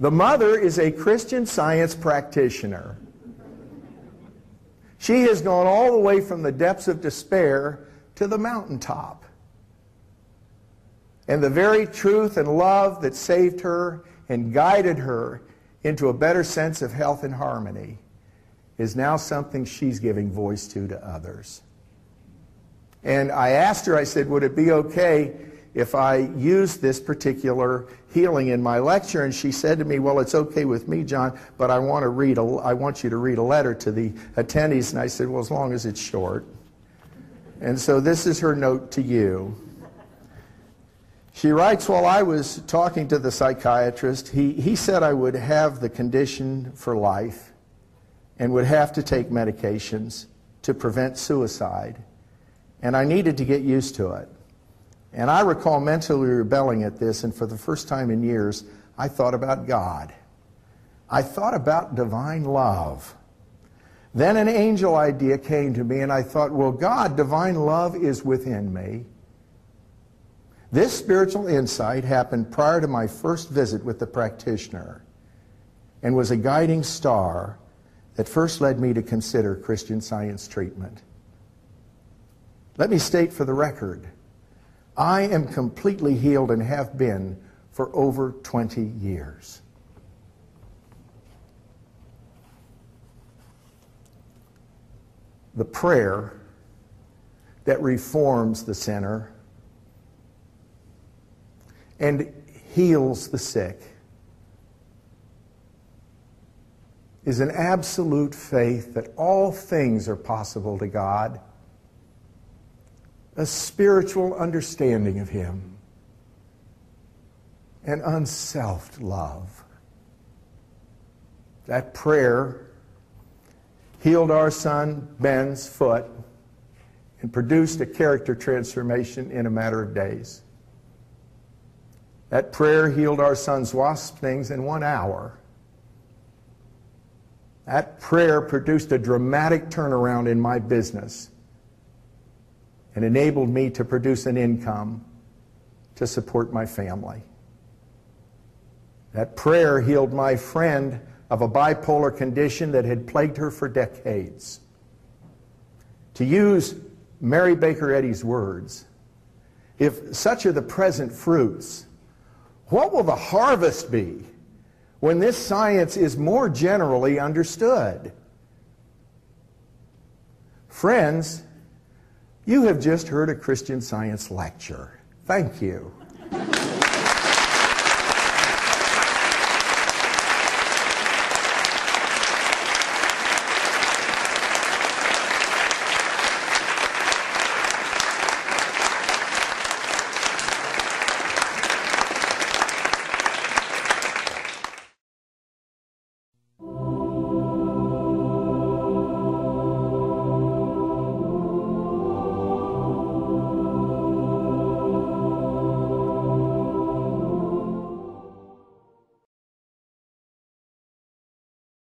The mother is a Christian science practitioner. She has gone all the way from the depths of despair to the mountaintop. And the very truth and love that saved her and guided her into a better sense of health and harmony is now something she's giving voice to to others. And I asked her, I said, would it be okay if I used this particular healing in my lecture? And she said to me, well, it's okay with me, John, but I want, to read a, I want you to read a letter to the attendees. And I said, well, as long as it's short. And so this is her note to you. She writes, while I was talking to the psychiatrist, he, he said I would have the condition for life and would have to take medications to prevent suicide. And I needed to get used to it. And I recall mentally rebelling at this, and for the first time in years, I thought about God. I thought about divine love. Then an angel idea came to me, and I thought, well, God, divine love is within me. This spiritual insight happened prior to my first visit with the practitioner and was a guiding star that first led me to consider Christian science treatment. Let me state for the record I am completely healed and have been for over 20 years. The prayer that reforms the sinner and heals the sick is an absolute faith that all things are possible to God a spiritual understanding of Him, an unselfed love. That prayer healed our son Ben's foot and produced a character transformation in a matter of days. That prayer healed our son's wasp stings in one hour. That prayer produced a dramatic turnaround in my business and enabled me to produce an income to support my family. That prayer healed my friend of a bipolar condition that had plagued her for decades. To use Mary Baker Eddy's words, if such are the present fruits, what will the harvest be when this science is more generally understood? Friends, you have just heard a Christian Science lecture. Thank you.